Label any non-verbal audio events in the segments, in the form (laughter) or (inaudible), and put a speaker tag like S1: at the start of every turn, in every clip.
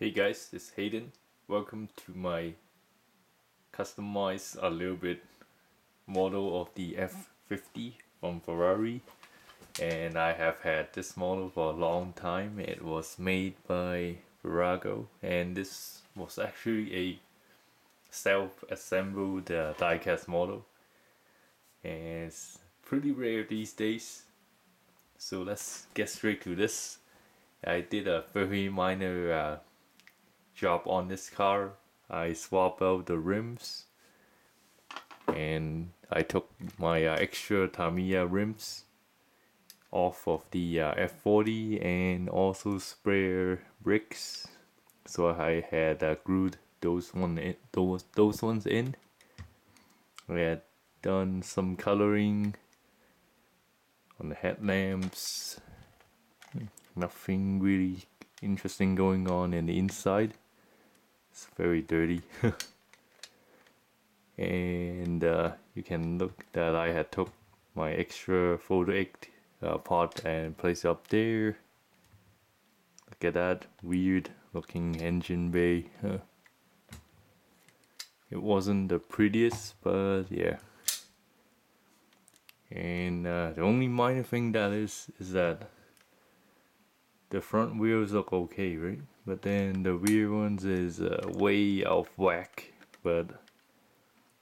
S1: Hey guys, it's Hayden. Welcome to my customized a little bit model of the F50 from Ferrari and I have had this model for a long time. It was made by Bburago and this was actually a self-assembled uh, diecast model and it's pretty rare these days so let's get straight to this I did a very minor uh, job on this car. I swapped out the rims and I took my uh, extra Tamiya rims off of the uh, F40 and also spare bricks. So I had uh, glued those one in, those those ones in. I had done some coloring on the headlamps. Nothing really interesting going on in the inside it's very dirty. (laughs) And uh, you can look that I had took my extra photo 8 uh, part and place it up there. Look at that weird looking engine bay it wasn't the prettiest but yeah. And uh, the only minor thing that is is that the front wheels look okay right? But then the rear ones is uh, way off whack but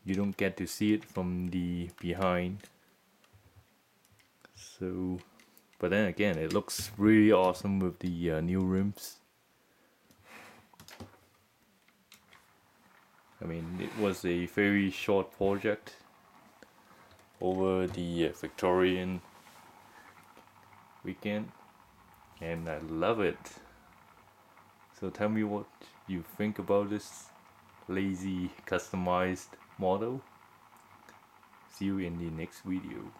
S1: you don't get to see it from the behind. So but then again it looks really awesome with the uh, new rims. I mean it was a very short project over the uh, Victorian weekend and I love it. So tell me what you think about this lazy customized model. See you in the next video.